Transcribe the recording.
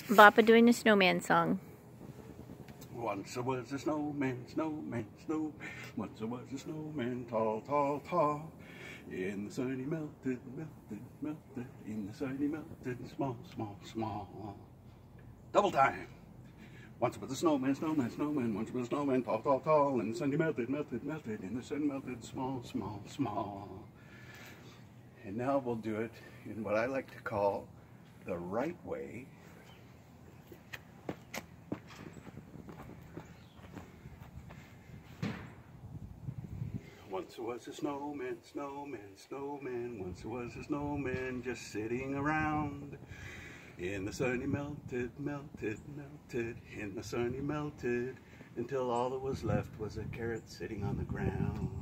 Bappa doing the snowman song. Once there was a snowman, snowman, snowman. Once there was a snowman, tall, tall, tall. In the sun he melted, melted, melted. In the sun he melted, small, small, small. Double time. Once was a snowman, snowman, snowman. Once was a snowman, tall, tall, tall. In the sun he melted, melted, melted. In the sun melted, small, small, small. And now we'll do it in what I like to call the right way. Once was a snowman, snowman, snowman. Once was a snowman just sitting around. In the sun he melted, melted, melted. In the sun he melted until all that was left was a carrot sitting on the ground.